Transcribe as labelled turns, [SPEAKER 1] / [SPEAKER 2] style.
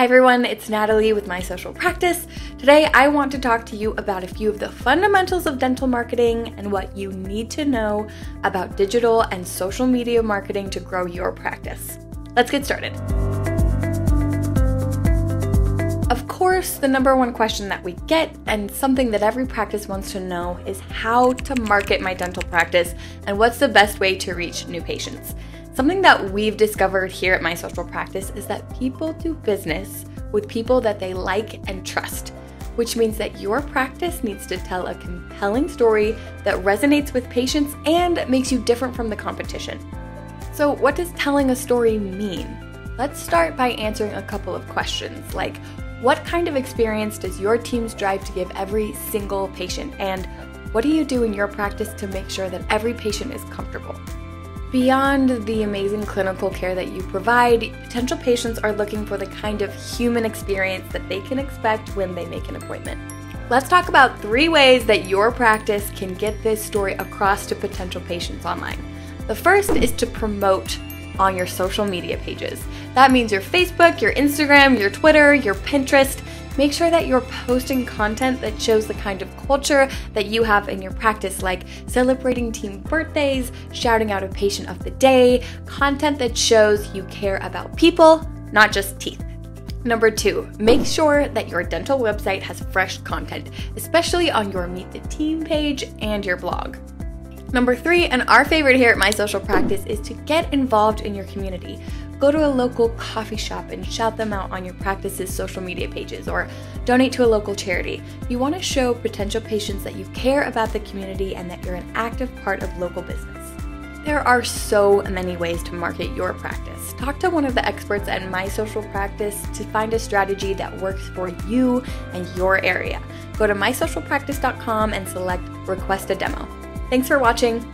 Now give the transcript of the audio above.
[SPEAKER 1] Hi everyone, it's Natalie with My Social Practice. Today I want to talk to you about a few of the fundamentals of dental marketing and what you need to know about digital and social media marketing to grow your practice. Let's get started. Of course, the number one question that we get, and something that every practice wants to know, is how to market my dental practice and what's the best way to reach new patients. Something that we've discovered here at My Social Practice is that people do business with people that they like and trust, which means that your practice needs to tell a compelling story that resonates with patients and makes you different from the competition. So, what does telling a story mean? Let's start by answering a couple of questions like what kind of experience does your team strive to give every single patient? And what do you do in your practice to make sure that every patient is comfortable? Beyond the amazing clinical care that you provide, potential patients are looking for the kind of human experience that they can expect when they make an appointment. Let's talk about three ways that your practice can get this story across to potential patients online. The first is to promote on your social media pages. That means your Facebook, your Instagram, your Twitter, your Pinterest. Make sure that you're posting content that shows the kind of culture that you have in your practice, like celebrating team birthdays, shouting out a patient of the day, content that shows you care about people, not just teeth. Number two, make sure that your dental website has fresh content, especially on your Meet the Team page and your blog. Number three, and our favorite here at My Social Practice, is to get involved in your community. Go to a local coffee shop and shout them out on your practice's social media pages or donate to a local charity. You want to show potential patients that you care about the community and that you're an active part of local business. There are so many ways to market your practice. Talk to one of the experts at My Social Practice to find a strategy that works for you and your area. Go to mysocialpractice.com and select Request a Demo. Thanks for watching.